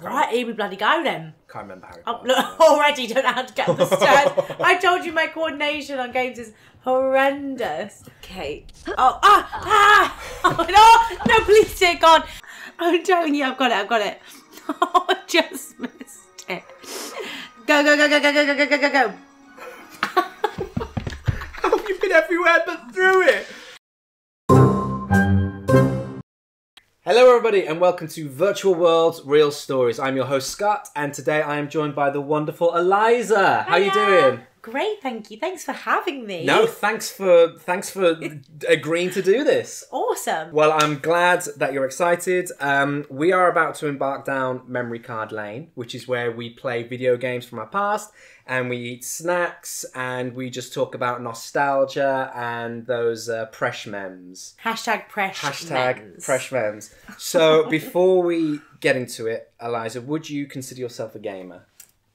Right, here we bloody go then. Can't remember Harry Oh, Potter. look, already don't know how to get the stairs. I told you my coordination on games is horrendous. Okay. Oh, ah, ah! Oh, no, no, please, dear God. I'm telling you, I've got it, I've got it. Oh, I just missed it. Go, go, go, go, go, go, go, go, go, go. How have you been everywhere but through it? Hello, everybody, and welcome to Virtual Worlds Real Stories. I'm your host Scott, and today I am joined by the wonderful Eliza. How are you doing? Great, thank you. Thanks for having me. No, thanks for thanks for agreeing to do this. Awesome. Well, I'm glad that you're excited. Um, we are about to embark down memory card lane, which is where we play video games from our past and we eat snacks and we just talk about nostalgia and those uh, presh memes. Hashtag press. Hashtag fresh memes. So before we get into it, Eliza, would you consider yourself a gamer?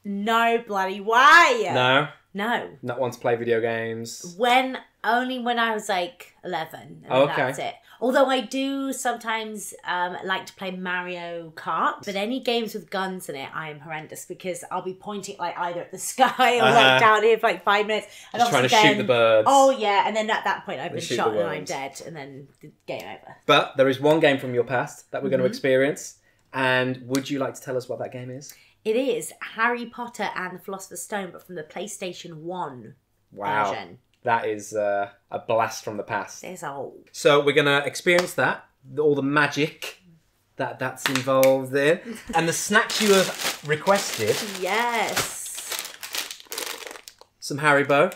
No bloody way. No, No. not one to play video games. When only when I was like eleven. And Oh, okay. That's it. Although I do sometimes um, like to play Mario Kart, but any games with guns in it, I am horrendous because I'll be pointing like either at the sky or Uh-huh. like down here for like five minutes, and Just trying to obviously shoot the birds. Oh yeah, and then at that point I've They been shot and I'm dead, and then the game over. But there is one game from your past that we're Mm-hmm. going to experience. And would you like to tell us what that game is? It is Harry Potter and the Philosopher's Stone, but from the PlayStation One Wow. version. That is uh, a blast from the past. It's old. So we're gonna experience that, all the magic that that's involved in, and the snacks you have requested. Yes. Some Haribo,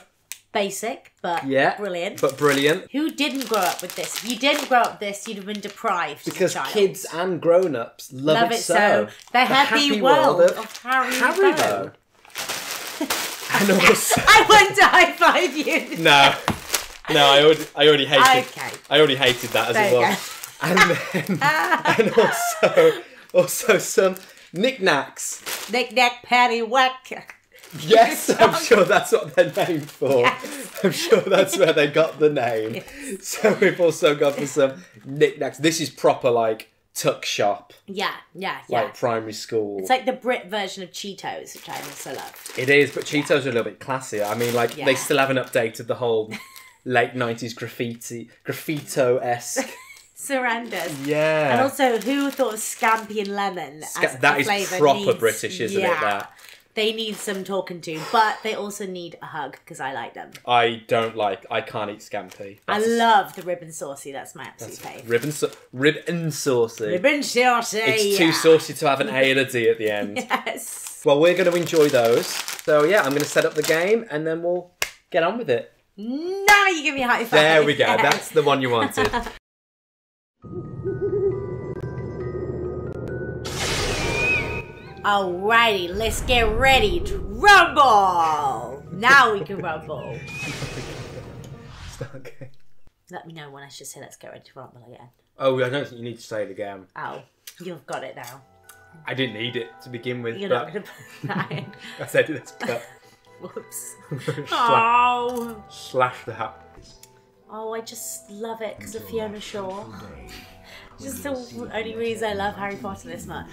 Basic, but yeah, brilliant. but brilliant Who didn't grow up with this? If you didn't grow up with this, you'd have been deprived. because child. kids and grown-ups love, love it so. The, happy, world, of, Harry and also, I want to high five you. no, no, I already, I already hated, Okay. I already hated that as There it was. And then, and also, also some knickknacks. Nick nack patty whack. Yes, I'm sure that's what they're named for. Yes. I'm sure that's where they got the name. So we've also got for some knickknacks. This is proper like tuck shop, Yeah, yeah, yeah. like primary school. it's like the Brit version of Cheetos, which I also love. it is, but Cheetos are a little bit classier. I mean, like they still haven't updated the whole late '90s graffiti, graffito esque. Surrenders. Yeah, And also, who thought of Scampi and Lemon? Sca- as that is proper needs- British, isn't it, yeah. that? They need some talking to, but they also need a hug because I like them. I don't like. I can't eat scampi. I love the ribbon saucy. That's my absolute that's fave. ribbon, so- ribbon saucy. Ribbon saucy. It's too saucy to have an A and a D at the end. Yes. Well, we're going to enjoy those. So yeah, I'm going to set up the game and then we'll get on with it. Now you give me a high five. There we go. That's the one you wanted. Alrighty, let's get ready to rumble. Now we can rumble. okay. Let me know when I should say let's get ready to rumble again. Oh, I don't think you need to say it again. Oh, you've got it now. I didn't need it to begin with, You're but not going to put that in. I said it. Let's cut. Whoops. slash, Oh. slash that. Oh, I just love it because of Fiona Shaw. Just the only reason I love Harry Potter this much.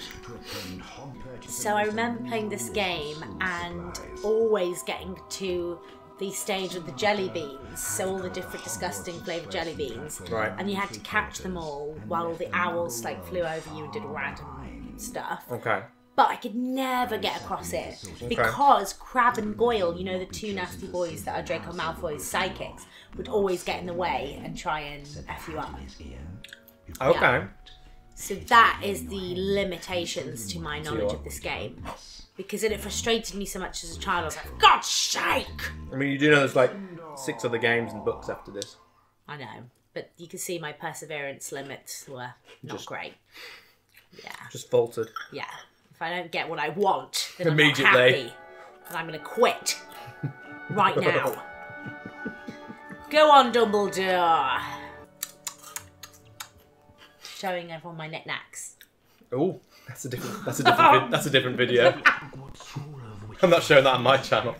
So I remember playing this game and always getting to the stage of the jelly beans. So all the different disgusting flavoured jelly beans. Right. And you had to catch them all while all the owls like flew over you and did random stuff. Okay. But I could never get across it because Crabbe and Goyle, you know, the two nasty boys that are Draco Malfoy's sidekicks, would always get in the way and try and f you up. Okay. So that is the limitations to my knowledge of this game. Because it frustrated me so much as a child. I was like, God's sake! I mean, you do know there's like six other games and books after this. I know. But you can see my perseverance limits were not Just- great. Yeah, Just faltered. yeah. If I don't get what I want, then Immediately. I'm not happy. And I'm going to quit. Right now. Go on, Dumbledore. Showing everyone my knickknacks. Oh, that's a different. That's a different. vid- that's a different video. I'm not showing that on my channel.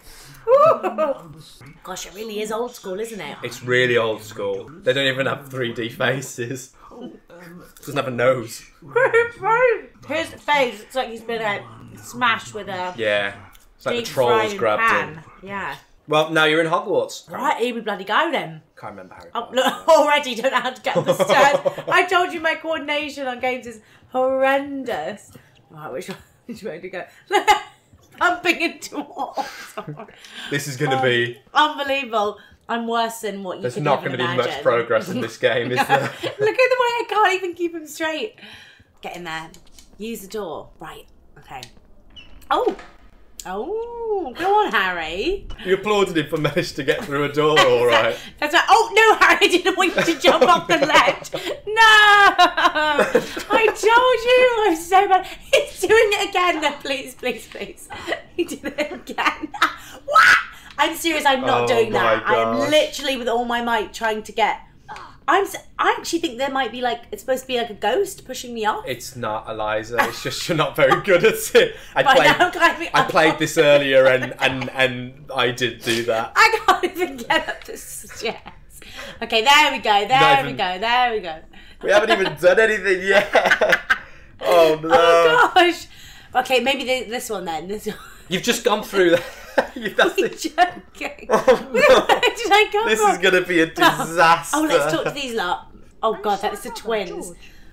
Gosh, it really is old school, isn't it? It's really old school. They don't even have 3D faces. Doesn't have a nose. His face looks like he's been uh, smashed with a Yeah. It's like deep the trolls frying grabbed pan. him. Yeah. Well, now you're in Hogwarts. Right, here we bloody go then. Can't remember Harry Oh, look, already don't know how to get up the stairs. I told you my coordination on games is horrendous. Right, which which way to go? Bumping into walls. This is going to be. Unbelievable. I'm worse than what you There's not going to be much progress in this game, is there? Look at the way I can't even keep him straight. Get in there. Use the door. Right. Okay. Oh. Oh. Go on, Harry. You applauded him for managing to get through a door, all right. That's right. Oh no, Harry! I didn't want you to jump off the ledge. No, I told you. I'm so bad. He's doing it again. No, please, please, please. He did it again. what? I'm serious. I'm not Oh doing that. my I am literally with all my might trying to get. I'm. I actually think there might be like it's supposed to be like a ghost pushing me off. It's not Eliza. It's just you're not very good at it. I But now played. I played this earlier, and and and I did do that. I can't even get up the stairs. Okay, there we go. There Not we go. There we go. We haven't even done anything yet. Oh no! Oh gosh. Okay, maybe th- this one then. This one. You've just gone through that. You've- That's You're it. joking. Oh, Where did I come This from? is going to be a oh, disaster. Oh, let's talk to these lot. Oh god, that's the twins.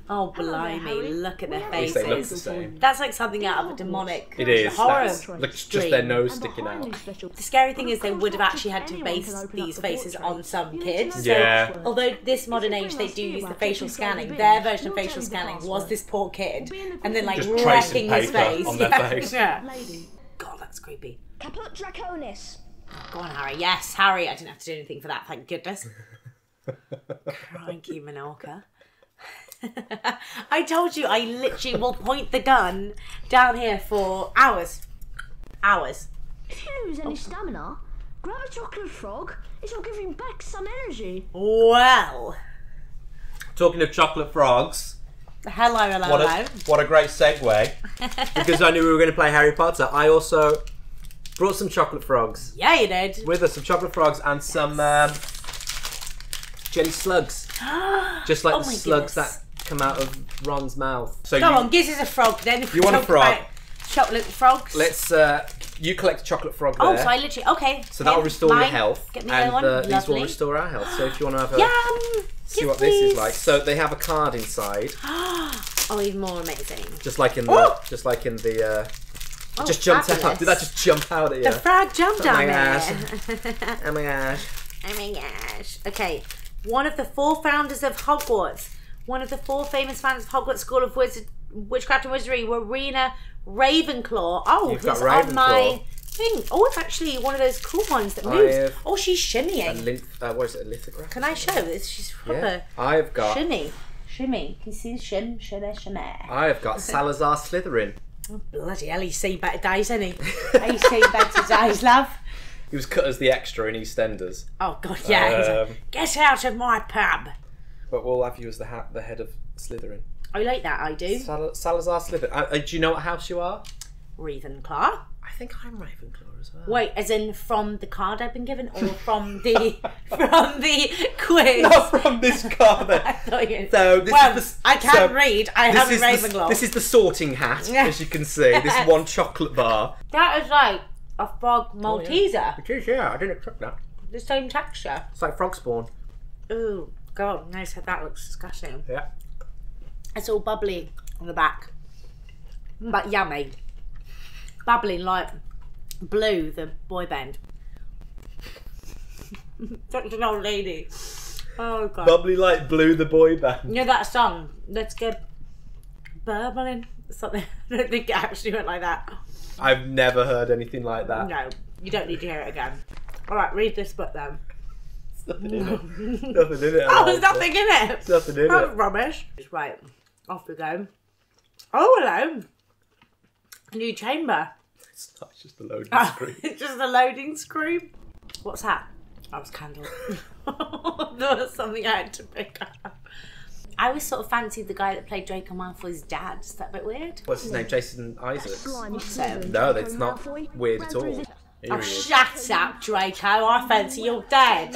Oh blimey, look at their At least they look the faces. same. That's like something out of a demonic It is. horror. That's, look, just their dream. nose sticking out. The scary thing is they would have actually had to base these faces on some kids. So Yeah. although this modern age they do use the facial scanning, their version of facial scanning was this poor kid and then like Just tracing wrecking his face. on their yeah. face. yeah. Lady. God, that's creepy. Caput Draconis. Go on, Harry. Yes, Harry. I didn't have to do anything for that, thank goodness. Cranky Minorca. I told you, I literally will point the gun down here for hours. Hours. If you lose any stamina, grab a chocolate frog. It will give you back some energy. Well. Talking of chocolate frogs, Hello, hello, what hello. what a great segue. because I knew we were going to play Harry Potter, I also brought some chocolate frogs Yeah, you did. with us, some chocolate frogs and some um, jelly slugs. Just like Oh the slugs goodness. that come out of Ron's mouth. So Come you, on, give us a frog then. If You want a frog? Chocolate frogs. let's. Uh, you collect a chocolate frog there. Oh, so I literally okay. so that'll restore your health, Get me and one. uh, these will restore our health. So if you want to have a Yum. see Yes, what this is like, so they have a card inside, Oh, even more amazing. just like in the, Oh! just like in the. Uh, Oh, just jumped fabulous. Did that just jump out at you? The frog jumped Oh on my me. oh my gosh. Oh my gosh. Okay. One of the four founders of Hogwarts, one of the four famous founders of Hogwarts School of Wizard, Witchcraft and Wizardry, Rowena Ravenclaw. Oh, You've who's on my thing. Oh, it's actually one of those cool ones that moves. Oh, she's shimmying. Lith- uh, what is it? A lithograph? Can I show this? She's proper Yeah. I've got. shimmy. Shimmy. Can you see the shim? Shimmy, shimmy. I have got Salazar Slytherin. Bloody hell, he's seen better days, hasn't he? he's seen better days, love. He was cut as the extra in EastEnders, Oh, God, yeah. he's like, Um, Get out of my pub. but we'll have you as the ha- the head of Slytherin. I like that, I do. Sal- Salazar Slytherin. Uh, uh, do you know what house you are? Ravenclaw. I think I'm Ravenclaw as well. Wait, as in from the card I've been given, or from the from the quiz? Not from this card. I thought you. So this well, is the, I can't so read. I have a is the, Ravenclaw. this is the sorting hat, as you can see. This one chocolate bar. That is like a frog oh, Malteser. It is, yeah. I didn't expect that. The same texture. It's like frog spawn. Ooh, God, no, so that looks disgusting. Yeah. It's all bubbly on the back, but yummy. Bubbling like Blue, the boy band. Such an old lady. Oh god. Bubbly like blue the boy band. You know that song? Let's get bubbling. Something. I don't think it actually went like that. I've never heard anything like that. No, you don't need to hear it again. All right, read this book then. Nothing in it. Nothing in it. Oh, there's nothing in it. Nothing in Oh, it. rubbish. Right, off we go. Oh, hello. New chamber. It's not just a loading Oh, screen. it's just a loading screen. What's that? That was candle. there was something I had to pick up. I always sort of fancied the guy that played Draco Malfoy's dad. Is that a bit weird? What's his name? Jason Isaacs. Slimy No, that's not weird at all. this- Here Oh, shut up, Draco. I fancy your dad.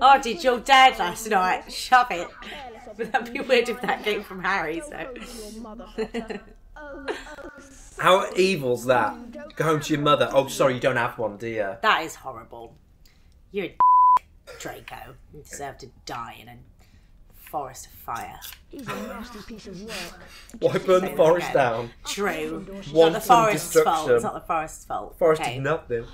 oh, did your dad last night? Shove it. But that'd be weird if that came from Harry, so. How evil's that? Go home to your mother. Oh, sorry, you don't have one, do you? That is horrible. You're a Draco. You deserve to die in a forest of fire. He's a nasty piece of work. Why burn the forest down? True. It's not Wanton the forest's fault. destruction. It's not the forest's fault. Forest okay. is nothing.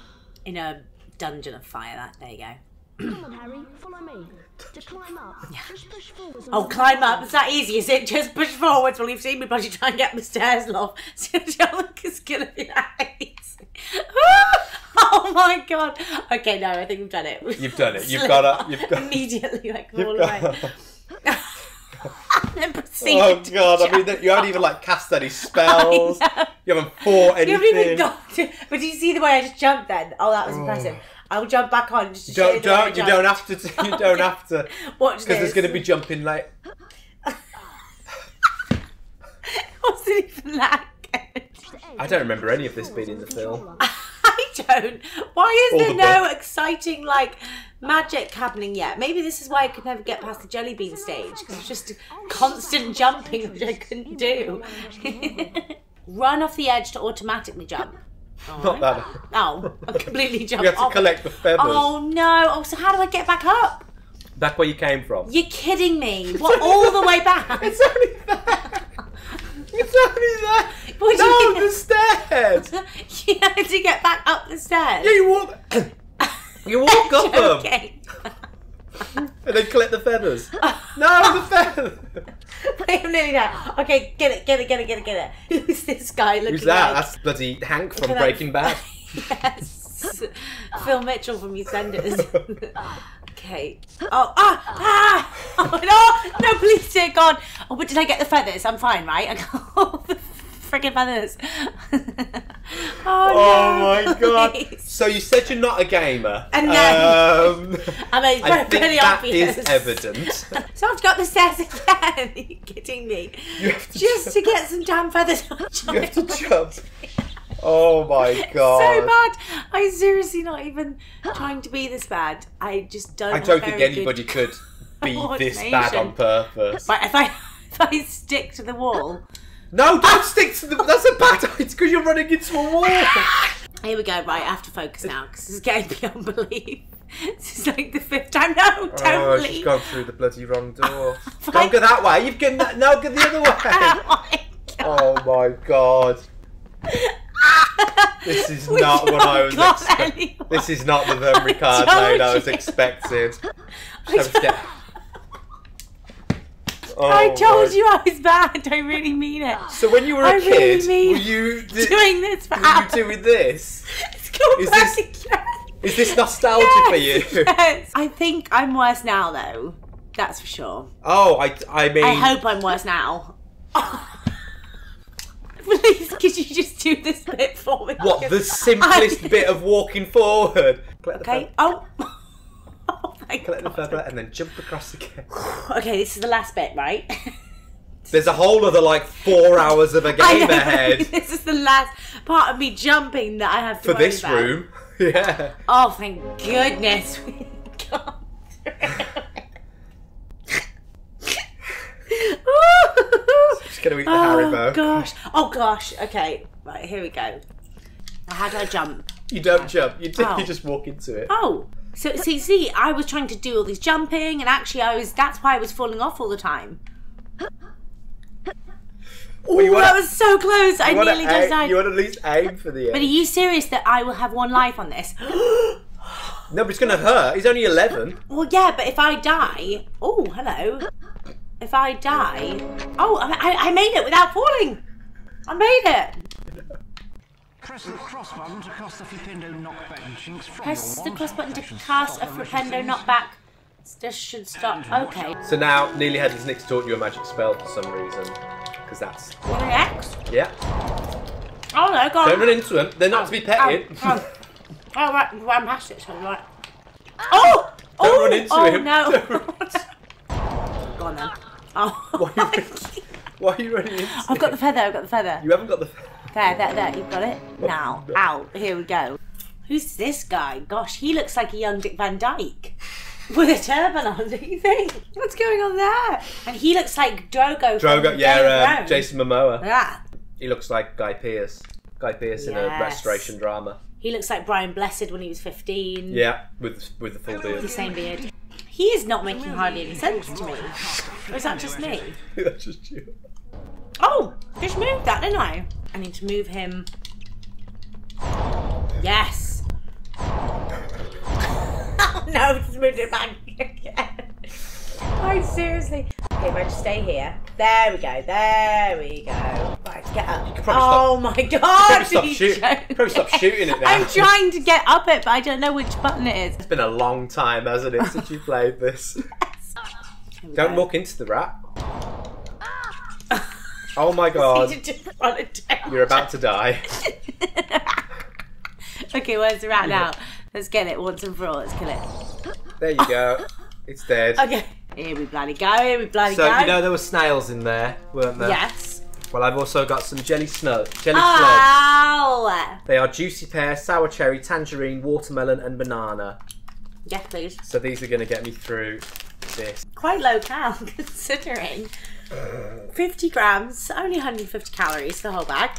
In a dungeon of fire. That there you go. Come on, Harry, follow me. To climb up, just push forwards. Oh, climb up. It's that easy, is it? Just push forwards. Well, you've seen me bloody try and get the stairs, love. So look, it's gonna be nice. oh my god. Okay, no, I think we've done it. You've done it. You've Slip got off to. You've got. immediately like You've all got- away. Oh god! I mean, you haven't even like cast any spells. You haven't fought You haven't even anything. got to, but did you see the way I just jumped then? Oh, that was oh. impressive. I will jump back on just to Don't you the way I don't you don't have to. You don't have to Watch because there's going to be jumping like. wasn't even that good. I don't remember any of this being in the film. I don't. Why is Or there the no book. exciting like magic happening yet? Maybe this is why I could never get past the jelly bean stage because it's just constant jumping which I couldn't do. Run off the edge to automatically jump. Not that. Oh, I completely jumped You have to off. collect the feathers. Oh no! Oh, so how do I get back up? Back where you came from. You're kidding me! What? All the way back? It's only there. It's only there. What do you no, the stairs. you had to get back up the stairs. Yeah, you walk. You walk up them Okay. and then collect the feathers. No, the feathers. Wait, I'm nearly there. Okay, get it, get it, get it, get it, get it. Who's this guy looking Who's that? like? That's bloody Hank from Breaking Bad. yes. Phil Mitchell from EastEnders. okay. Oh, ah, ah! Oh, no, no, please, dear God. Oh, but did I get the feathers? I'm fine, right? I got all the friggin' feathers. oh, Oh no. my god! So you said you're not a gamer. And um, I mean, I think very that obvious. is evident. So I've got the stairs again. Are you kidding me? You have to Just to get some damn feathers. You have to jump. Oh my god! so bad. I'm seriously not even trying to be this bad. I just don't. I don't think anybody could be this bad on purpose. But if I if I stick to the wall, No, don't stick to the. That's a bad idea because you're running into a wall. here we go. Right, I have to focus now because this is getting beyond belief. This is like the fifth time. No, don't oh, she's leave. gone through the bloody wrong door. Don't go that way. You've gone that. No, go the other way. Oh my oh god. Oh my god. This is We not what I was expecting. This is not the memory card I was expecting. I Just have to get- Oh I told my- you I was bad. I really mean it. So when you were I a really kid, mean were you di- Doing this for were you doing this? It's called Is this-. Is this nostalgia for you? Yes. I think I'm worse now, though. That's for sure. Oh, I, I mean, I hope I'm worse now. Please, could you just do this bit for me? what the simplest I- bit of walking forward? Okay. Oh. collect the feather, and then jump across again. Okay, this is the last bit, right? There's a whole other like four hours of a game know, ahead This is the last part of me jumping that I have to for worry this about. room. Yeah. Oh, thank goodness we got through. Just gonna eat the oh Haribo. gosh! Oh gosh! Okay, right here we go. How do I jump? You don't jump. You, do, Oh. you just walk into it. Oh, so see, see, I was trying to do all this jumping, and actually, I was. That's why I was falling off all the time. Oh, you wanna- that was so close! I nearly just died. you want to at least aim for the But are you serious that I will have one life on this? No, but it's gonna hurt. He's only eleven. well, yeah, but if I die, oh, hello. If I die, oh, I, I made it without falling. I made it. Press the cross button to cast the flipendo knockback jinx from Press the cross button to cast a stop the magic flipendo knockback. This should stop. Okay. So now Nearly Headless Nick's taught you a magic spell for some reason. Because that's What an X? yeah. Oh no, go on. Don't run into them. They're not to be oh, petted. Oh, oh. oh right, ran past it, so right. Ah! Oh! Don't oh! run into oh, him. no. Don't go on then. Oh. Why are you running- Why are you running into? I've got the feather, I've got the feather. You haven't got the. There, there, there, you've got it? Now, out, here we go. Who's this guy? Gosh, he looks like a young Dick Van Dyke. with a turban on, do you think? What's going on there? And he looks like Drogo. Drogo, Game yeah, um, Thrones. Jason Momoa. Yeah. He looks like Guy Pearce. Guy Pearce in a restoration drama. He looks like Brian Blessed when he was 15. Yeah, with with the full beard. The same beard. He is not making hardly any sense to me. Or is that just me? That's just you. Oh, just moved that, didn't I? I need to move him. Yes. oh no, just moved it back again. Oh, seriously. Okay, if I just stay here. There we go, there we go. Right, get up. Oh my god! Probably stop, shoot, probably stop shooting it now. I'm trying to get up it, but I don't know which button it is. It's been a long time, hasn't it, since you played this? Don't walk into the rat. Oh my god, Just run it down. you're about to die. Okay, where's the rat now? Let's get it once and for all. Let's kill it. There you go. It's dead. Okay. Here we bloody go. Here we bloody So go. So you know there were snails in there, weren't there? yes. Well, I've also got some jelly snow, jelly ah, slugs. Ow! They are juicy pear, sour cherry, tangerine, watermelon, and banana. Yes, please. So these are going to get me through this. Quite low cal considering. 50 grams, only 150 calories, the whole bag.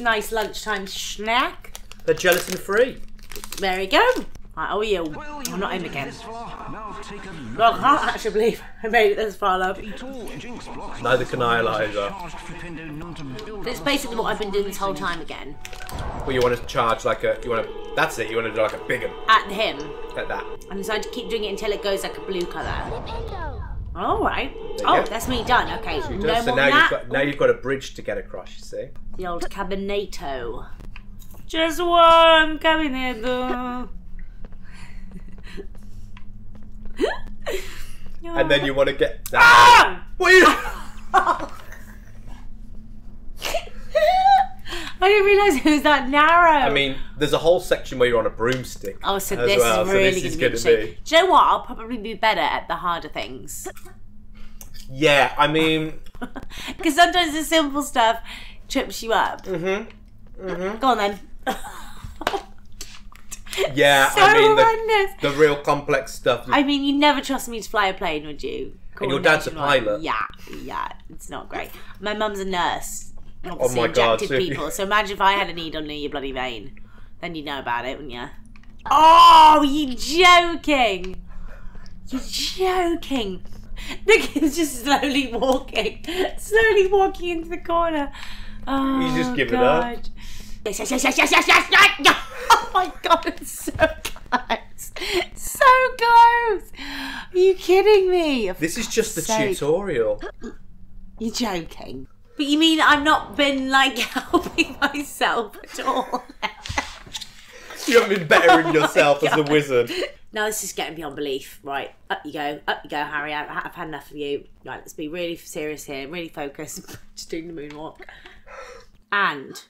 Nice lunchtime snack. They're gelatin free. There you go. Right, oh, yeah, Well, I'm not made in again. This far. Now take a look. Well, I can't actually believe I made it this far, love. Eat all Jinx blocks. Neither can I, Eliza. Charged Flipendo not to build It's basically what I've been doing this whole time again. Well, you want to charge like a. You want to. That's it. You want to do like a big one At him. like that. And so I keep doing it until it goes like a blue colour. All right. Oh, go. that's me done. Okay, no more so now you've got now you've got a bridge to get across. You see. The old cabineto. Just one cabineto. And then you want to get. That. Ah! What are you? I didn't realise it was that narrow. I mean, there's a whole section where you're on a broomstick. oh, so this well, is so really this is going to be. Do you know what? I'll probably be better at the harder things. Yeah, I mean, Because sometimes the simple stuff trips you up. Mm-hmm. Mm-hmm. Go on then. yeah, so I mean the, the real complex stuff. I mean, you'd never trust me to fly a plane, would you? And your dad's a pilot. Yeah, yeah, it's not great. My mum's a nurse. And obviously oh injected God, people. So imagine if I had a needle near your bloody vein. Then you'd know about it, wouldn't you? Oh, you joking? You're joking. Nick is just slowly walking, slowly walking into the corner. Oh, He's just oh, giving God. up. Yes, yes, yes, yes, yes, yes, yes, yes. Oh my God, it's so close. So close. Are you kidding me? This is just the tutorial. You're joking. But you mean I've not been like helping myself at all? You haven't been bettering oh yourself as a wizard. now this is getting beyond belief. Right, up you go, up you go, Harry. I- I've had enough of you. Right, let's be really serious here, really focused. Just doing the moonwalk. And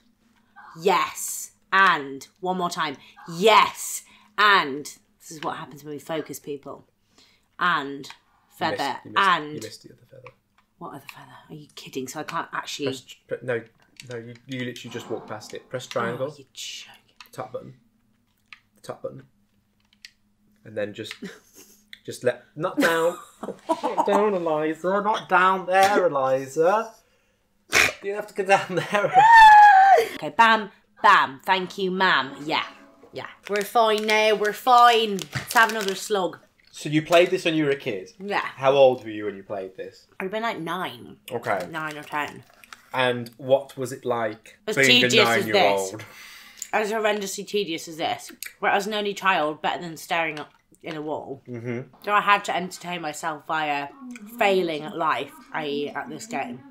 yes, and one more time, yes, and this is what happens when we focus people. And You feather, missed- you missed- and you missed the other feather. What other feather? Are you kidding? So I can't actually. Press, pre- no, no, you, you literally just walk past it. Press Oh, triangle, you're joking. top button, The top button, and then just, just let not down, not down, Eliza, not down there, Eliza. You have to go down there. Okay, bam, bam. Thank you, ma'am. Yeah, yeah. We're fine now. We're fine. Let's have another slug. So you played this when you were a kid. Yeah. How old were you when you played this? I've been like nine, Okay. nine or ten. And what was it like As being a tedious as nine-year-old? As horrendously tedious as this, where as an only child, better than staring up in a wall. Mm-hmm. So I had to entertain myself via failing at life, i.e., at this game.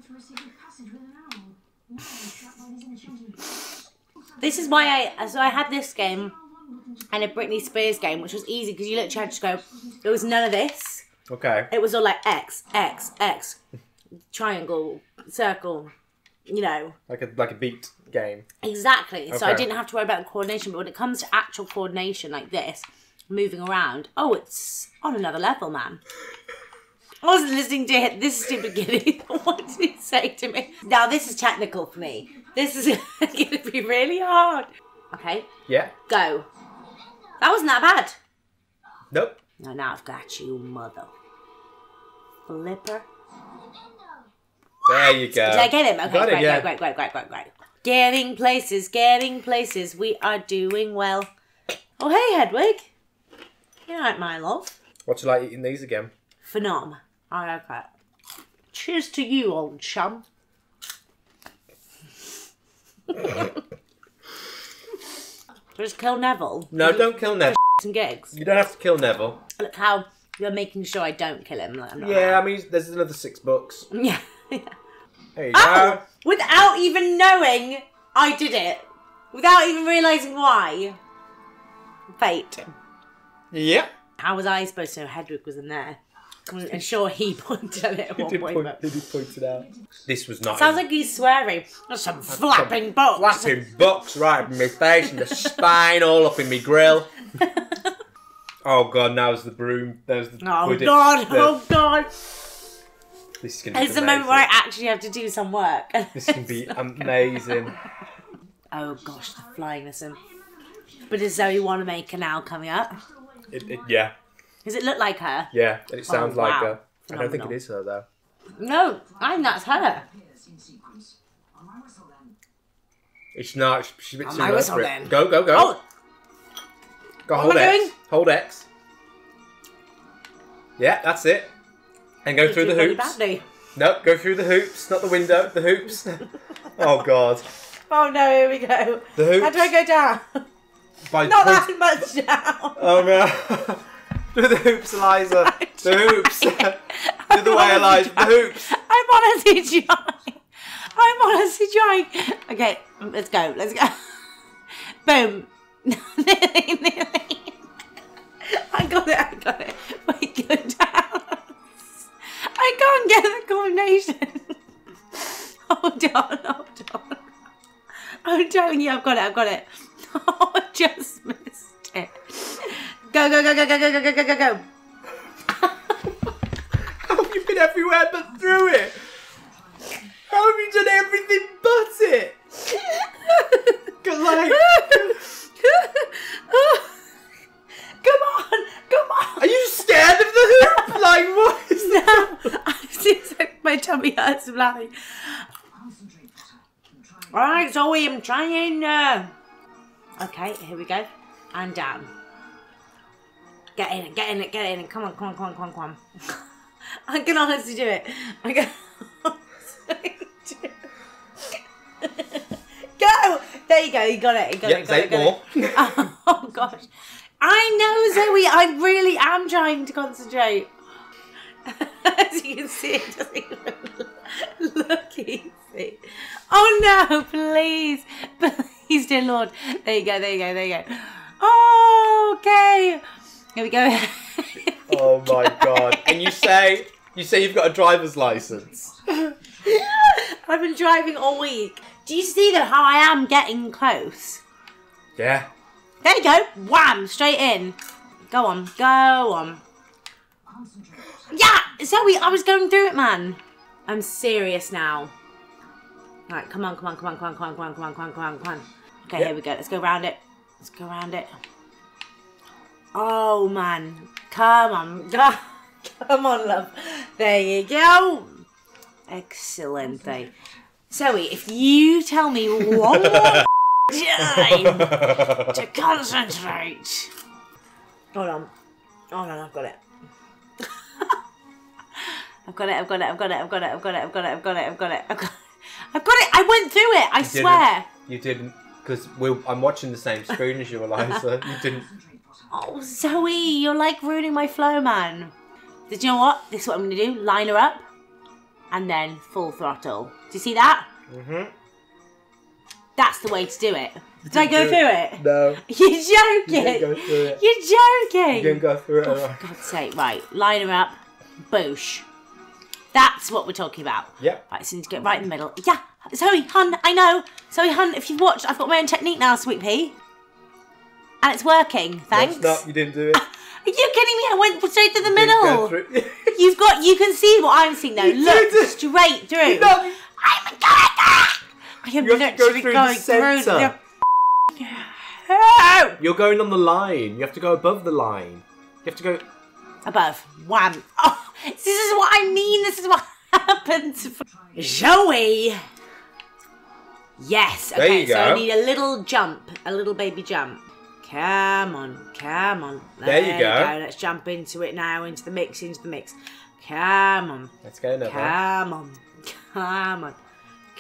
This is why I so I had this game and a Britney Spears game, which was easy because you literally had to go. There was none of this. Okay. It was all like X, X, X, triangle, circle. You know Like a like a beat game. exactly. So I didn't have to worry about the coordination. But when it comes to actual coordination like this, moving around, oh, it's on another level, man. I wasn't listening to it, this stupid beginning. what did he say to me? Now this is technical for me. This is going to be really hard. Okay, Yeah. go. That wasn't that bad. Nope. No, now I've got you, mother. Flipper. There you go. Did I get him? Okay, Got it, great, yeah. great, great, great, great, great, great. Getting places, getting places. We are doing well. Oh, hey, Hedwig. You alright, my love? What's you like eating these again? Phenom. I like that. Cheers to you, old chum. Just kill Neville. No, don't kill Neville. Some gigs. You don't have to kill Neville. Look how you're making sure I don't kill him. Like, Yeah, I mean, there's another six bucks. Yeah. There you Oh! go. Without even knowing I did it. Without even realising why. Fate. Yep. How was I supposed to know Hedwig was in there? I'm sure he pointed at it at He one did, point. point, he did point it out. This was not. Sounds in- like he's swearing. There's some flapping box. flapping box right in my face and the spine all up in my grill. oh god, now's the broom. There's the Oh pudding. god, The- oh god. This is gonna be It's the moment where I actually have to do some work. This can be amazing. oh gosh, the flying listen. But does Zoe want to make now coming up? It, it, yeah, Does it look like her? yeah. and It oh, sounds Oh, like wow. her. I don't think it is her though. No, I think that's her. It's not. She's, a bit too whistle for it. then. Go, go, go. Oh, go what hold X. doing? Hold X. Yeah, that's it. And go through the hoops. badly. No, go through the hoops, not the window. The hoops. oh god, Oh no, here we go. the hoops. How do I go down? By Not that much down. Oh no. The hoops, Eliza. The hoops. Do the way, Eliza. The hoops. I'm honestly trying. I'm honestly trying. Okay, let's go. Let's go. Boom. nearly, nearly. I got it. I got it. Wait, go down. I can't get the combination. Hold on, hold on. I'm telling you, I've got it. I've got it. Oh, I just missed it. Go, go, go, go, go, go, go, go, go, go, go. How have you been everywhere but through it? How have you done everything but it? 'Cause, like, come on, come on. are you scared of the hoop? Like, what is that? now. I'm just like my tummy hurts from laughing. Alright, Zoe, I'm trying. Uh... Okay, here we go. And down. Get in it, get in it, get in it. Come on, come on, come on, come on, come on. I can honestly do it. I can honestly do it. Go! There you go, you got it, you got Yeah, it, got it got more. it. Oh gosh. I know, Zoe. I really am trying to concentrate. As you can see, it doesn't even look easy. Oh no, please. Please, dear Lord. There you go, there you go, there you go. Oh, okay. Here we go. Oh my god. And you say, you say you've got a driver's license. I've been driving all week. Do you see though how I am getting close? Yeah. There you go. Wham! Straight in. Go on. Go on. Yeah! Zoe, I was going through it, man. I'm serious now. Alright, come on, come on, come on, come on, come on, come on, come on, come on, come on. Okay, Yep. here we go. Let's go round it. Let's go round it. Oh, man. Come on. Come on, love. There you go. Excellent. Zoe, if you tell me one more time to concentrate. Hold on. Hold on, I've got it. I've got it, I've got it, I've got it, I've got it, I've got it, I've got it, I've got it, I've got it, I've got it. I've got it! I went through it, I swear! You didn't, because I'm watching the same screen as you, Eliza. You didn't. Oh, Zoe, you're like ruining my flow, man. Did you know what? This is what I'm gonna do. Line her up, and then full throttle. Do you see that? Mhm. That's the way to do it. Did I go through it. it? No. You're You joking! didn't go through it. You're joking! You didn't go through it. Oh, for God's sake, right. Line her up. Boosh. That's what we're talking about. Yeah. Right, so you need to get right in the middle. Yeah, Zoe, hun, I know. Zoe, hun, if you've watched, I've got my own technique now, sweet pea. And it's working, thanks. not. You didn't do it. Are you kidding me? I went straight to the didn't go middle. You've got, you can see what I'm seeing though. You Look, straight through. No. I'm going I am you literally go through going through the Oh! You're going on the line. You have to go above the line. You have to go. Above. Wham. Oh, this is what I mean. This is what happens. Joey. Yes. There Okay, so I need a little jump. A little baby jump. Come on. Come on. There you go. Let's jump into it now. Into the mix. Into the mix. Come on. Let's get another. Come on. Come on.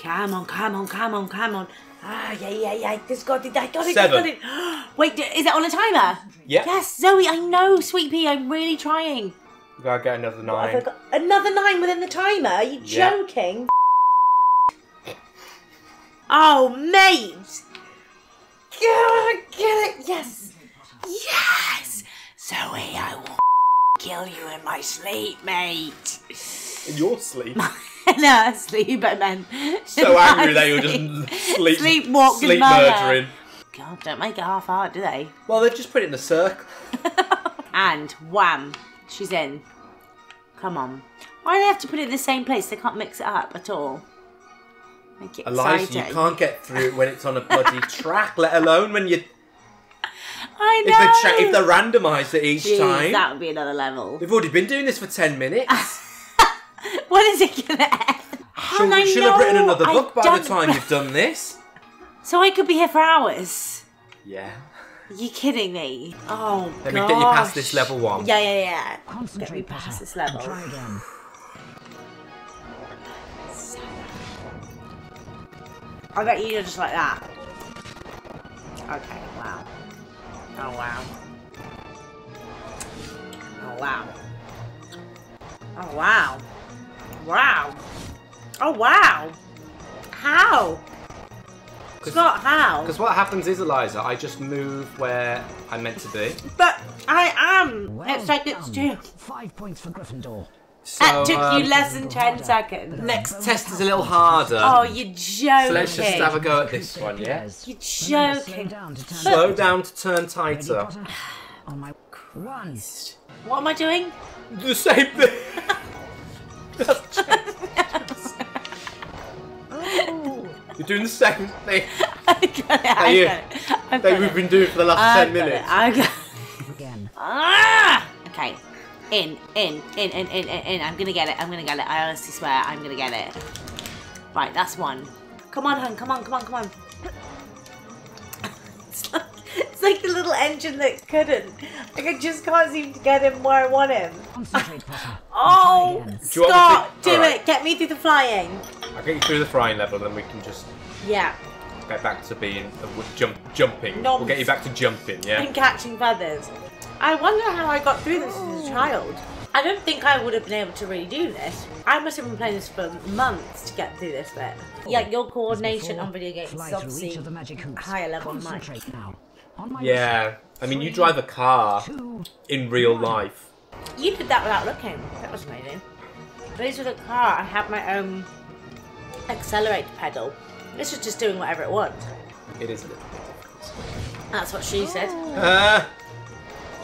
Come on, come on, come on, come on. Ah, yeah, yeah, yeah. This got it, I got it, I got it. Wait, is it on a timer? Yeah. Yes, Zoe, I know, Sweet Pea, I'm really trying. We gotta get another nine. Got another nine within the timer? Are you Yeah. joking? Oh, mate! God, get it! Yes! Yes! Zoe, I will kill you in my sleep, mate. In your sleep. no, sleep, I meant. so angry that you're just sleep, Sleepwalk sleep murder. murdering. God, don't make it half hard, do they? Well, they've just put it in a circle. And wham, she's in. Come on. Why do they have to put it in the same place? They can't mix it up at all. Make it Eliza, you can't get through it when it's on a bloody track, let alone when you I if know. they cha- if they randomise it each Jeez, time. that would be another level. We've already been doing this for ten minutes. When is it gonna end? How Should, I we should have written know? another I book by don't- the time you've done this. So I could be here for hours. Yeah. Are you kidding me? Oh Let me get you past this level one. Yeah, yeah, yeah. Get me Concentrate, past Potter, this and level. I bet you're just like that. Okay, wow. Oh wow. Oh wow. Oh wow. Wow. Oh wow. How? Scott, how? Because what happens is, Eliza, I just move where I'm meant to be. But I am. Well it's like it's two. Five points for Gryffindor. So, That took um, you less than 10 seconds. Next test is a little harder. Oh, you're joking. so let's just have a go at this one, yeah? You're joking. down to turn. Slow down to turn tighter. Potter? On my Christ. What am I doing? The same thing. That's You're doing the same thing I got it. I you- got it. I've that got we've it. been doing for the last I ten got it. minutes. I got Again. Ah! Okay. In, in, in, in, in, in, in. I'm gonna get it. I'm gonna get it. I honestly swear I'm gonna get it. Right, that's one. Come on, hun. Come on, come on, come on. It's like, it's like the little engine that couldn't. Like I just can't seem to get him where I want him. Concentrate, Potter. Oh, again. Do you want me Scott, do Alright. it. Get me through the flying. I'll get you through the frying level, then we can just Yeah. get back to being uh, jump jumping. Nom. We'll get you back to jumping, yeah. and catching feathers. I wonder how I got through this as a child. I don't think I would have been able to really do this. I must have been playing this for months to get through this bit. Yeah, your coordination on video games is through obviously the magic hoops. higher level than mine. Concentrate now. On my Yeah. I mean, you drive a car two. in real life. You did that without looking. That was amazing. But this with a car, I have my own accelerator pedal. This is just doing whatever it wants. It is a little bit. That's what she said. Ah.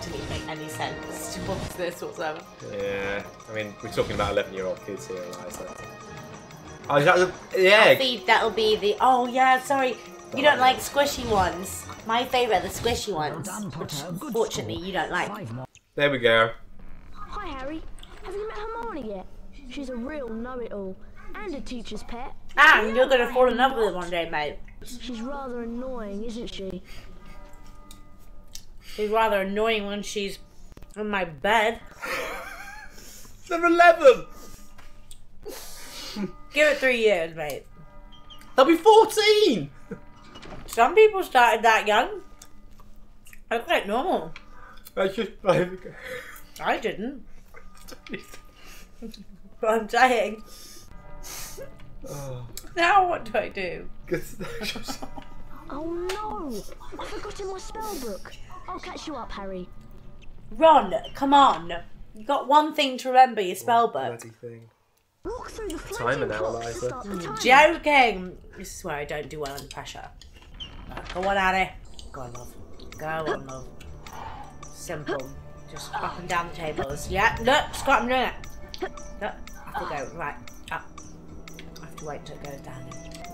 Didn't even make any sense. What's this whatsoever? Yeah, I mean, we're talking about 11 year old kids here, Eliza. Oh, is that the. Yeah! The, that'll be the. Oh yeah, sorry. You don't like squishy ones. My favourite are the squishy Well ones. done, which fortunately you don't like. Five. There we go. Hi, Harry. Have you met Hermione yet? She's a real know-it-all and a teacher's pet. And you're gonna fall in love with it one day, mate. She's rather annoying, isn't she? She's rather annoying when she's in my bed. They're 11! Give it three years, mate. They'll be 14! Some people started that young. I look like normal. That's just. There we go. I didn't. But I'm saying. Oh, Now what do I do? Oh no! I've forgotten my spell book. I'll catch you up, Harry. Ron, come on. You got one thing to remember your oh, spell book. bloody thing. Walk through the Timer floating now, clock to start the hmm. timer. Joking! This is where I don't do well under pressure. Right, Go on, Addy. Go on, love. Go on, love. Simple. Just up and down the tables. Yeah, look, Scott, I'm doing it. Look, I have to go. Right, up. I have to wait till it goes down.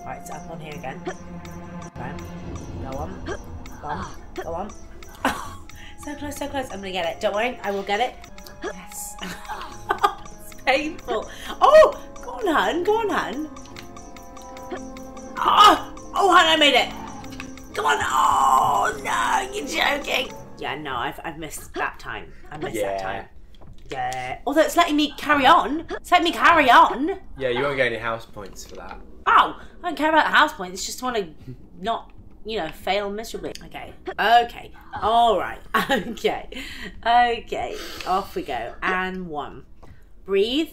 Right, so up on here again. Right. Go on. Go on. Go on. So close, so close. I'm gonna get it. Don't worry, I will get it. Yes. it's painful. Oh, go on, hun. Go on, hun. Oh, oh, hun, I made it. Come on. Oh, no, you're joking. Yeah, no, I've, I've missed that time. I missed that time. Yeah. Although it's letting me carry on. It's letting me carry on. Yeah, you won't get any house points for that. Oh, I don't care about the house points. Just want to not, you know, fail miserably. Okay. Okay. All right. Okay. Okay. Off we go. And one. Breathe.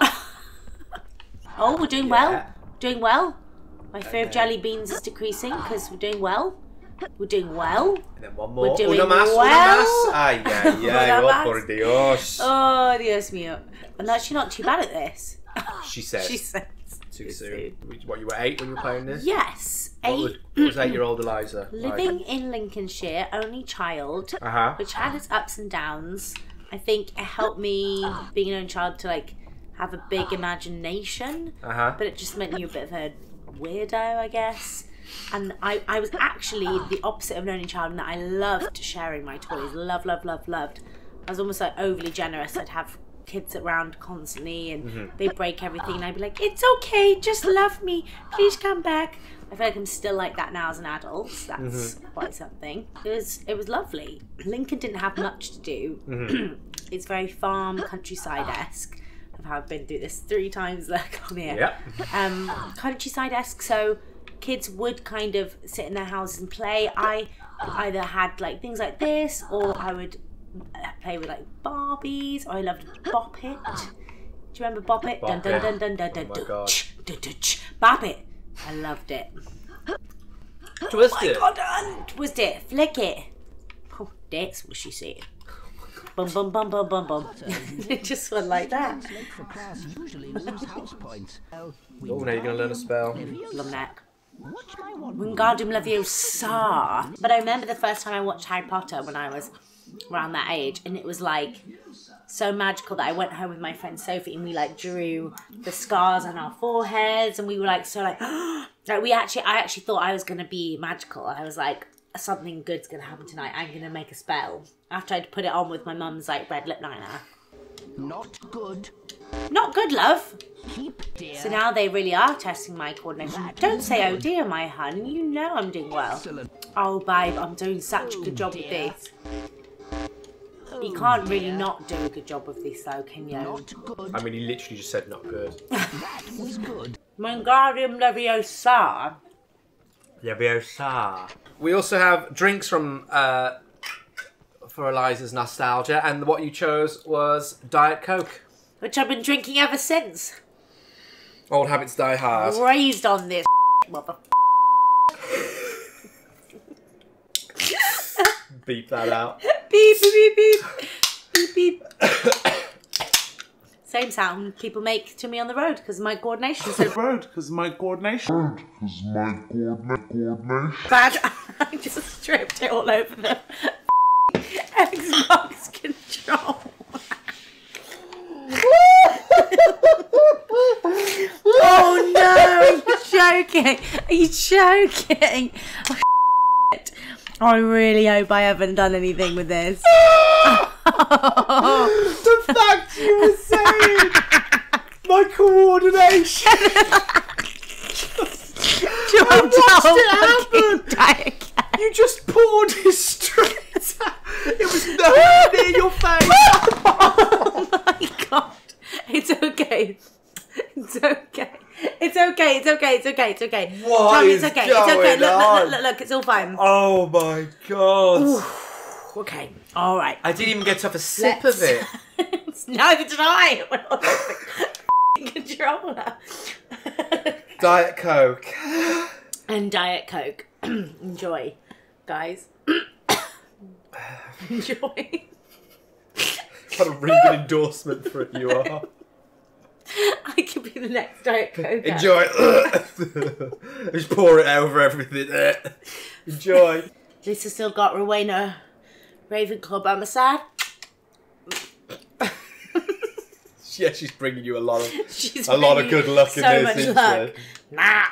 oh, we're doing well. Doing well. My fear of jelly beans is decreasing because we're doing well. We're doing well. And then one more. doing una más, well. una más. Ay, ay, ay, oh por Dios. Oh, Dios mío. I'm actually not too bad at this. She says. she says. Too soon. What, you were eight when you were playing this? Yes. What Eight. was, what was eight-year-old Eliza? Living in Lincolnshire, only child, Uh huh. which had its ups and downs. I think it helped me being an only child to like have a big imagination, Uh huh. but it just meant you a bit of a weirdo, I guess. And I, I was actually the opposite of an only child in that I loved sharing my toys. Love, love, love, loved. I was almost like overly generous. I'd have kids around constantly and mm-hmm. they'd break everything and I'd be like, It's okay, just love me. Please come back. I feel like I'm still like that now as an adult. So that's mm-hmm. quite something. It was it was lovely. Lincoln didn't have much to do. Mm-hmm. it's very farm countryside esque. I've been through this three times like on here Yep. um, countryside esque. So kids would kind of sit in their houses and play. I either had like things like this, or I would play with like Barbies, I loved Bop It. Do you remember Bop It? Bop dun, It. dun, dun, dun, dun, Oh dun, God. dun, dun. Bop It. I loved it. Twist Oh my it. god, done. Twist it, flick it. Oh, that's what she said. Bum bum bum bum bum bum. it just went like that. Late for class usually lose house points. Well, we Oh, now you're gonna learn a spell. Blum neck. Watch my. Wingardium Leviosa. But I remember the first time I watched Harry Potter when I was around that age, and it was like so magical that I went home with my friend Sophie and we like drew the scars on our foreheads, and we were like so like like we actually I actually thought I was gonna be magical. I was like something good's gonna happen tonight. I'm gonna make a spell after I'd put it on with my mum's like red lip liner. Not good. Not good, love. Keep dear. So now they really are testing my coordination. Don't say, oh dear, my hun. You know I'm doing well. Excellent. Oh, babe, I'm doing such a good oh, job with dear. This. You can't really not do a good job of this, though, can you? Not good. I mean, he literally just said not good. That was good. Wingardium Leviosa. Leviosa. We also have drinks from uh, for Eliza's nostalgia, and what you chose was Diet Coke. Which I've been drinking ever since. Old habits die hard. Raised on this, mother. Beep that out. Beep, beep, beep, beep. Beep, beep. Same sound people make to me on the road because my coordination's so road because my coordination. Because my coordinate, coordination. bad. I just stripped it all over the Xbox control. oh no! Are you joking? Are you joking? I really hope I haven't done anything with this. the fact you were saying my coordination. I watched it happen. happen. You just poured it straight out. It was nowhere near your face. Oh my god. It's okay. It's okay. It's okay. It's okay. It's okay. It's okay. What Tommy, it's okay. It's okay. Look, look, look, look, look. It's all fine. Oh my god. Okay. All right. I didn't even get to have a sip Let's- of it. Neither did I. Controller. Diet Coke. and Diet Coke. Enjoy, guys. Enjoy. What a good endorsement for it you are. I could be the next Diet Coke. Enjoy. Just pour it over everything. Enjoy. Lisa still got Rowena Ravenclaw by my side. Yeah, she's bringing you a lot of She's a lot of good luck in so this. much luck. Nah.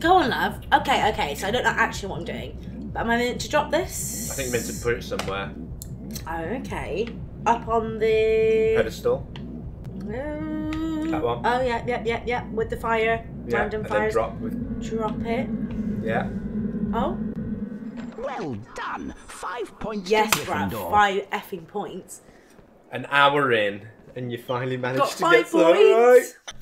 Go on, love. Okay, okay. So I don't know actually what I'm doing, but am I meant to drop this? I think meant to put it somewhere. Oh, okay. up on the Pedestal. That mm. one. Oh yeah, yeah, yeah, yeah. With the fire, Yeah. random and fires. drop with. Drop it. Yeah. Oh Well done. Five points yes, to right. Gryffindor. Five effing points. An hour in, and you finally managed Got to five get some points. right.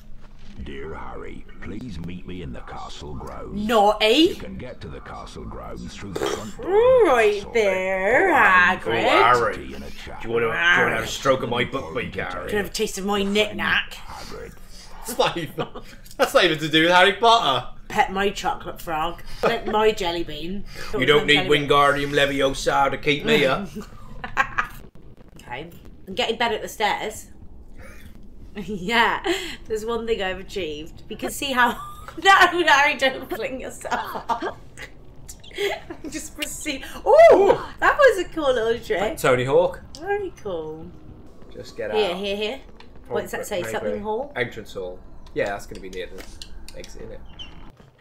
Dear Harry, please meet me in the castle grounds. You can get to the castle grounds through the front door. Right there, oh, Hagrid. Harry. Tea and. Do you want to, do you want to have a stroke of my Buckbeak, Can I Harry? have a taste of my knick-knack? Hagrid. That's not even, that's not even to do with Harry Potter. Pet my chocolate frog. Lick my jelly bean. You don't need Wingardium Leviosa to keep me up. Okay. I'm getting better at the stairs. yeah. There's one thing I've achieved. Because see how... no, Harry, don't fling yourself off. Just proceed. Oh, that was a cool little trick. Tony Hawk, Very cool. just get out. Here, here, here. What does that say? Maybe. Something hall? Entrance hall. Yeah, that's going to be near the exit, isn't it?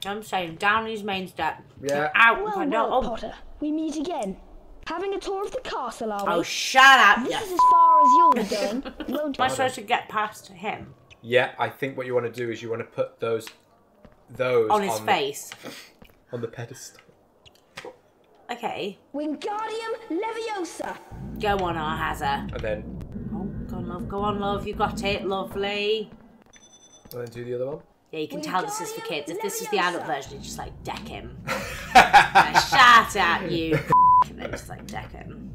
I'm saying down his main step. Yeah. Out. Well, no, well, oh, Potter, we meet again. Having a tour of the castle, are oh, we? oh, shut up. this Yeah. is as far as you're going, won't Am I supposed to get past him? Yeah, I think what you want to do is you want to put those those On his the- face. on the pedestal. Okay. Wingardium Leviosa. Go on, Arhazza. And then Oh, go on, love. Go on, love. You got it. Lovely. and then do the other one. Yeah, you can tell this is for kids. If this is the adult version, you just like deck him. Like, Shout out, you. and then just like deck him.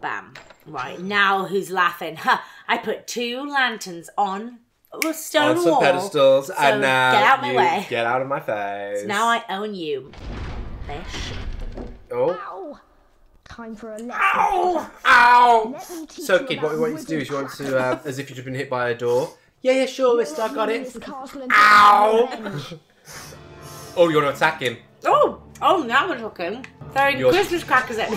Bam. Right, now who's laughing? Ha! I put two lanterns on a stone on some wall. pedestals, So and now get out my you way. get out of my face. Now I own you. Fish. oh Ow. Time for a lesson. Ow! ow. Let me teach So, you kid, what we want you to do is you want to, uh, as if you've just been hit by a door. Yeah, yeah, sure, mister, I got This it. Ow! Oh, you want to attack him? Oh! Oh, now we're talking. Throwing You're- Christmas crackers at me.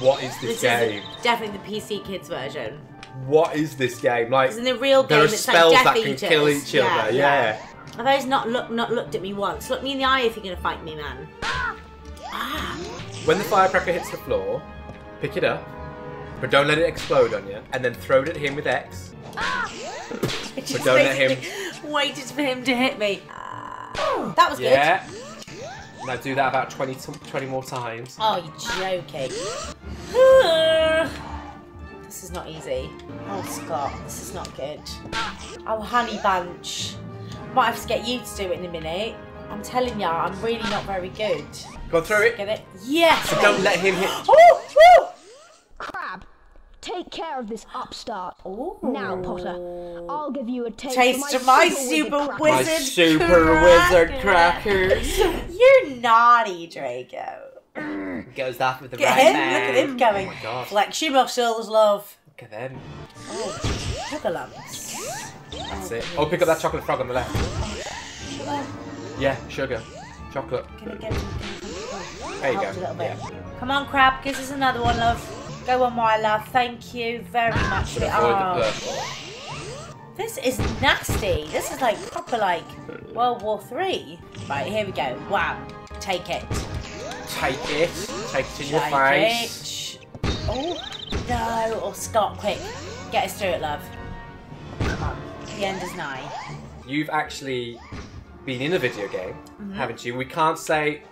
What is this, This game? is definitely the PC kids version. What is this game? Like, In the real game, there are it's spells like Death that can Eaters. kill each other. Yeah. Have those not look not looked at me once? Look me in the eye if you're gonna fight me, man. When the firecracker hits the floor, pick it up, but don't let it explode on you, and then throw it at him with X. Just don't let him- Waited for him to hit me. That was good. Yeah. Now do that about 20, t- 20 more times. Oh, you're joking. this is not easy. Oh, Scott, this is not good. Oh, Honey Bunch. Might have to get you to do it in a minute. I'm telling ya, I'm really not very good. Go through it. Get it? Yes! So Don't let him hit. Oh, woo! Crabbe, take care of this upstart. Ooh. Now, Potter, I'll give you a taste, Taste of my super cracker. My wizard super wizard crackers. You're naughty, Draco. Goes off with the Get right him, man. look at him going. Oh my god. Flex your muscles, love. Look at them. Oh, sugar lumps. That's it. Oh, pick up that chocolate frog on the left. Yeah, sugar. Chocolate. Can I get him? There you Helped a go. little bit. Yeah. Come on, Crabbe, give us another one, love. Go on, my love. Thank you very much. Avoid Oh, this is nasty. This is like proper like World War Three. Right, here we go. Wow. Take it. Take it. Take it in your Take face. it. Oh, no. Oh, Scott, quick. Get us through it, love. Come on. The end is nigh. You've actually been in a video game, Mm-hmm. haven't you? We can't say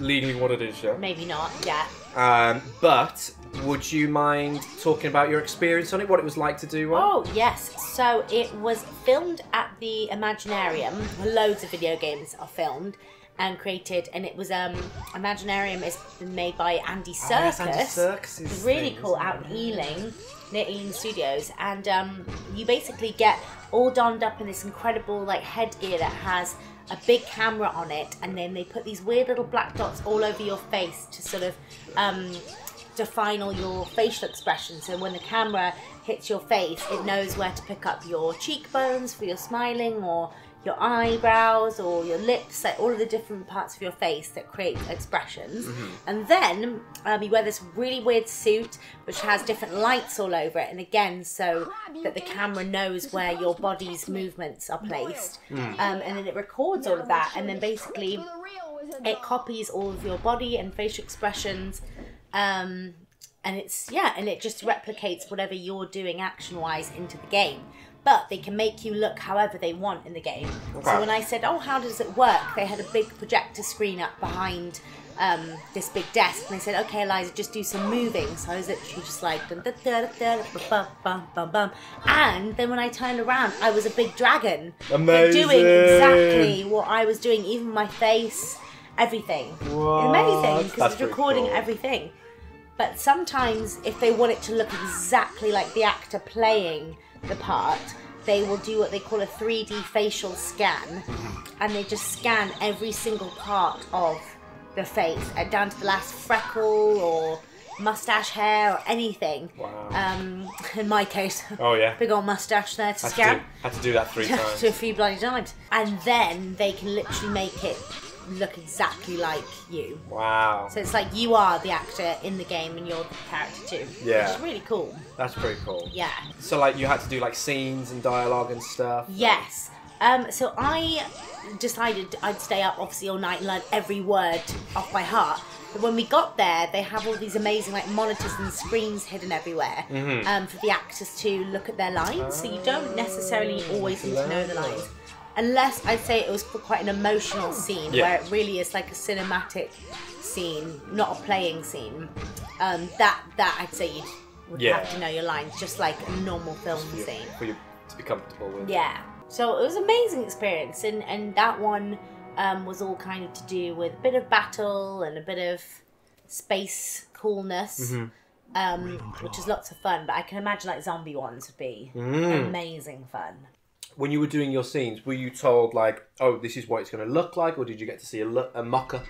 legally what it is yet. Maybe not. Yeah. Um, but would you mind talking about your experience on it? What it was like to do one? Oh, yes. So it was filmed at the Imaginarium. Loads of video games are filmed and created, and it was um Imaginarium is made by Andy Oh, Serkis. yes, Andy It's really thing, cool out in Ealing, near Ealing Studios, and um, you basically get all donned up in this incredible like headgear that has a big camera on it, and then they put these weird little black dots all over your face to sort of um, define all your facial expressions. So when the camera hits your face, it knows where to pick up your cheekbones for your smiling or your eyebrows or your lips, like all of the different parts of your face that create expressions. And then um, you wear this really weird suit which has different lights all over it, and again, so that the camera knows where your body's movements are placed. Um, and then it records all of that, and then basically it copies all of your body and facial expressions um, and it's yeah, and it just replicates whatever you're doing action wise into the game. But they can make you look however they want in the game. So when I said, "Oh, how does it work?" They had a big projector screen up behind um, this big desk, and they said, "Okay, Eliza, just do some moving." So I was literally just like, dun, dun, dun, dun, dun, bum, bum, bum, bum. and then when I turned around, I was a big dragon, But doing exactly what I was doing, even my face, everything, amazing because it's recording cool. everything. But sometimes, if they want it to look exactly like the actor playing the part, they will do what they call a 3D facial scan, and they just scan every single part of the face, uh, down to the last freckle or mustache hair or anything. Wow. Um, in my case, Oh yeah. big old mustache there to Had to, scan do, had to do that three times. to a few bloody times, and then they can literally make it look exactly like you. Wow. So it's like you are the actor in the game and you're the character too. Yeah. Which is really cool. That's pretty cool. Yeah. So like you had to do like scenes and dialogue and stuff. Yes. Um, so I decided I'd stay up obviously all night and learn every word off by heart. But when we got there, they have all these amazing like monitors and screens hidden everywhere Mm-hmm. um, for the actors to look at their lines. So you don't necessarily always need to know the lines. Unless I'd say it was for quite an emotional scene Yeah. where it really is like a cinematic scene, not a playing scene. Um, that that I'd say you would Yeah. have to know your lines, just like a normal film scene. For you to be comfortable with. Yeah. So it was an amazing experience, and and that one um, was all kind of to do with a bit of battle and a bit of space coolness, Mm-hmm. um, which is lots of fun. But I can imagine like zombie ones would be Mm. amazing fun. When you were doing your scenes, were you told like, oh, this is what it's going to look like, or did you get to see a, lo- a mock-up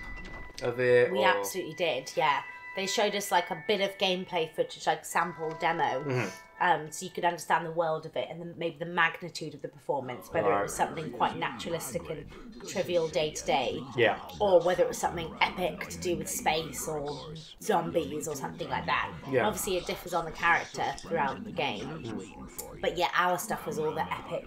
of it? We or... absolutely did, yeah. They showed us like a bit of gameplay footage, like sample demo, Mm-hmm. Um, so you could understand the world of it and then maybe the magnitude of the performance, whether it was something quite naturalistic and trivial day to day, Yeah. or whether it was something epic to do with space or zombies or something like that. Yeah. Obviously, it differs on the character throughout the game, but yeah, our stuff was all the epic,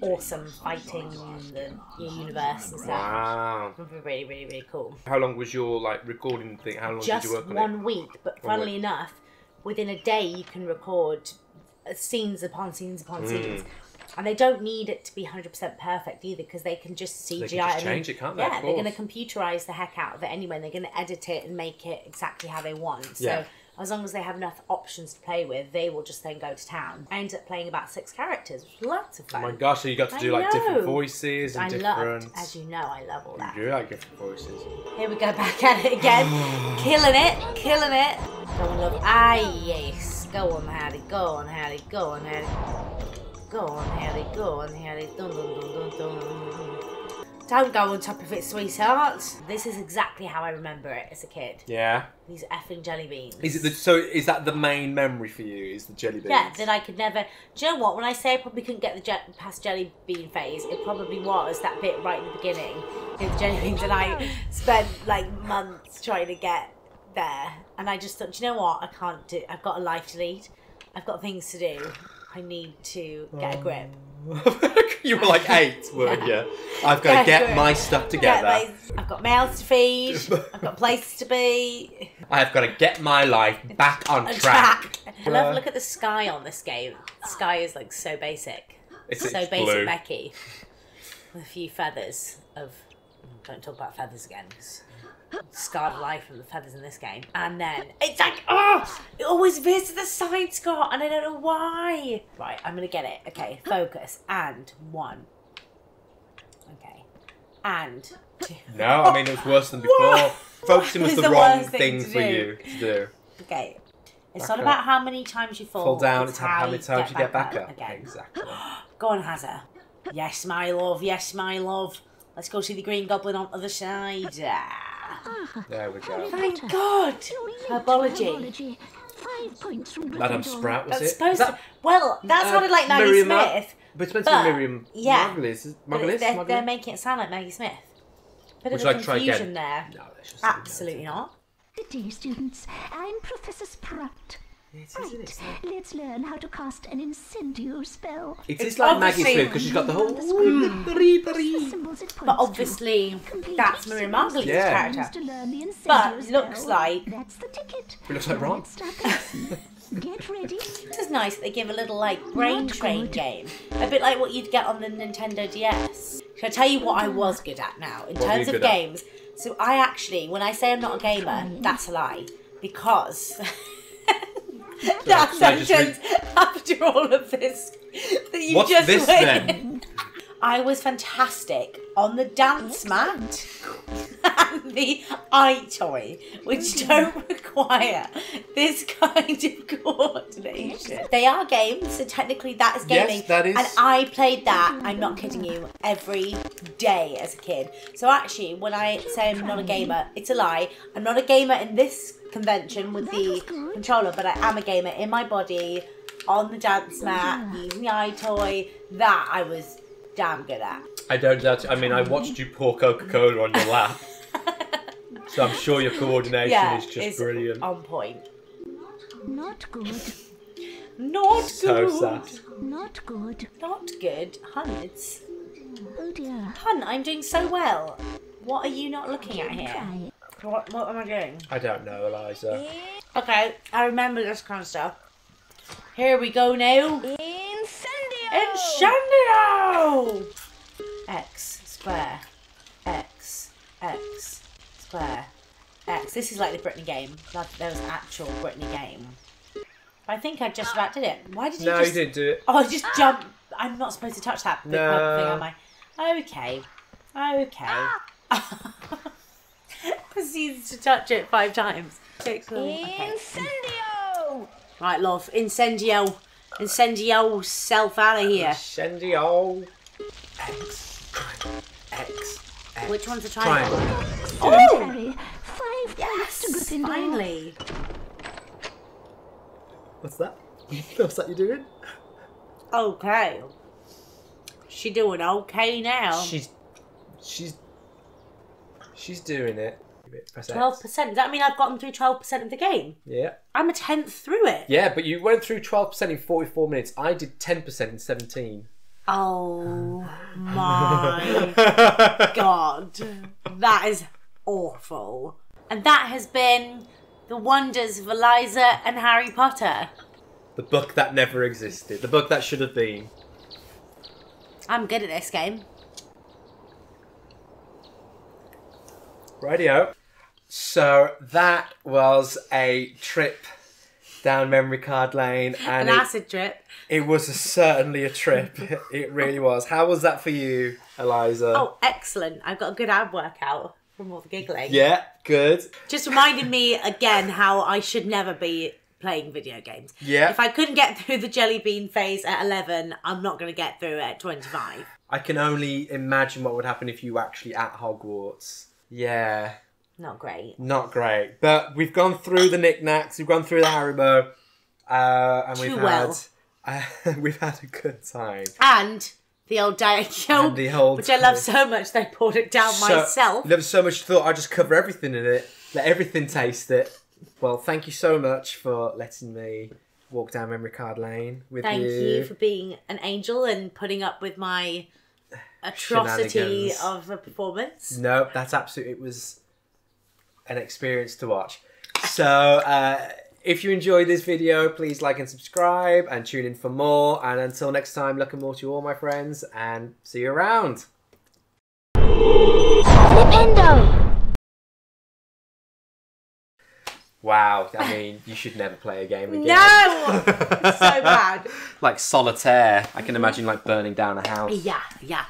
awesome fighting in the universe and stuff. Wow. Really, really, really cool How long was your like recording thing? How long did you work on one it? week. But One funnily week. enough, within a day you can record scenes upon scenes upon Hmm. scenes. And they don't need it to be 100% perfect either because they can just CGI can just change it, can't they? Yeah, they're going to computerize the heck out of it anyway. And they're going to edit it and make it exactly how they want. So Yeah. as long as they have enough options to play with, they will just then go to town. I ended up playing about six characters, which was lots of Oh fun. my gosh! So you got to I do like different voices and I different. loved, as you know, I love all that. You do like different voices. Here we go back at it again. killing it, killing it. On, love. Ah, yes. Go on, Harry. Go on, Harry. Go on, Harry. Go on, Harry. Go on, Harry. Dun, dun, dun, dun, dun. Don't go on top of it, sweetheart. This is exactly how I remember it as a kid. Yeah. These effing jelly beans. Is it the, so? Is that the main memory for you? Is the jelly beans? Yeah, that I could never. Do you know what? When I say I probably couldn't get the je- past jelly bean phase, it probably was that bit right in the beginning with jelly beans, and I spent like months trying to get there. And I just thought, do you know what? I can't do. I've got a life to lead. I've got things to do. I need to get a grip. you were like eight, weren't you? I've got to get my stuff together. my- I've got mouths to feed. I've got places to be. I've got to get my life back on track. track. I love uh, look at the sky on this game. The sky is like so basic. It's, so it's basic blue. Becky with a few feathers of don't talk about feathers again 'cause scarred life from the feathers in this game and then it's like oh it always veers to the side Scott and I don't know why right I'm gonna get it okay focus and one okay and two No, I mean it was worse than before. Focusing was the, the wrong thing, thing for you to do. okay it's Back not up. about how many times you fall Fall down, it's it's how many times you get back up. again Exactly. Go on, Hazza. Yes, my love. Yes, my love. Let's go see the Green Goblin on the other side. Ah. There we go. Thank God. Herbology. Herbology. Five points from Madam Gryffindor. Sprout was That's it? supposed Is to. Well, that uh, sounded like Maggie Miriam Mar- Smith. But it's meant to be Miriam yeah. Margolyes. But Margolyes? they're, Margolyes? they're making it sound like Maggie Smith. Bit Would of a like try confusion again? there. No, let's just say no. Absolutely not. Good day, students. I'm Professor Sprout. Right, let's learn how to cast an incendio spell. It is like Maggie obviously- Smith because she's got the whole. The symbols it But points to. obviously, that's each Maria symbol Margolyes' Yeah. used character. to learn the incendio But spell. looks like- That's the ticket. It looks like Now Ron. let's start the lesson. Get ready. This is nice. They give a little like brain Not train good. game, a bit like what you'd get on the Nintendo DS. Should I tell you what I mm. was good at now in What terms of good at? games? So I actually, when I say I'm not a gamer, that's a lie because that so I just sentence after all of this that you What's just this went. then? I was fantastic on the dance mat and the eye toy, which don't require this kind of coordination. They are games, so technically that is gaming. Yes, that is. And I played that, hmm. I'm not kidding you, every day as a kid. So actually, when I say I'm not a gamer, it's a lie. I'm not a gamer in this convention with the controller, but I am a gamer in my body, on the dance oh, mat, using the eye toy. That I was damn good at. I don't doubt it. I mean, I watched you pour Coca Cola on your lap. so I'm sure your coordination Yeah, is just it's brilliant. on point. Not good. Not so good. sad. Not good. Not good. Hun, it's Oh dear. Hun, I'm doing so well. What are you not looking at here? What what am I doing? I don't know, Eliza. Eh? Okay, I remember this kind of stuff. Here we go now. Eh? Incendio! X square. X. X. Square. X. This is like the Britney game. Like there was an actual Britney game. I think I just about did it. Why did you No, just... you didn't do it. Oh, I just jump. I'm not supposed to touch that big No. thing, am I? Okay. Okay. Ah. Proceeds to touch it five times. Okay. Incendio! Right, love. Incendio. Incendio self out of here. Incendio. X. X. X. Which one's a triangle? Triangle. Oh! Harry, five points to Gryffindor. Finally. What's that? What's that you're doing? Okay. She doing okay now. She's. She's. She's doing it. Twelve percent. Does that mean I've gotten through twelve percent of the game? Yeah. I'm a tenth through it. Yeah, but you went through 12% in 44 minutes. I did 10% in 17. Oh my god. That is awful. And that has been the wonders of Eliza and Harry Potter. The book that never existed. The book that should have been. I'm good at this game. Radio. So that was a trip down memory card lane, and An it, acid trip. it was a, certainly a trip. it really was. How was that for you, Eliza? Oh, excellent. I've got a good ab workout from all the giggling. Yeah, good. Just reminded me again how I should never be playing video games. Yeah. If I couldn't get through the jelly bean phase at 11, I'm not going to get through it at 25. I can only imagine what would happen if you were actually at Hogwarts. Yeah, Not great. not great. But we've gone through the knickknacks. We've gone through the Haribo, uh, and we've Too had uh, we've had a good time. And the old Diet Coke, which I love so much, they poured it down So- myself. Was so much thought. I'd just cover everything in it. Let everything taste it. Well, thank you so much for letting me walk down memory card lane with Thank you. Thank you for being an angel and putting up with my atrocity of a performance. No, that's absolutely. It was an experience to watch. So, uh, if you enjoyed this video, please like and subscribe and tune in for more. And until next time, luck and more to you all, my friends, and see you around. Flipendo! Wow, I mean, you should never play a game again. No! so bad. like solitaire. I can imagine like burning down a house. Yeah, yeah.